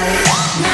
life.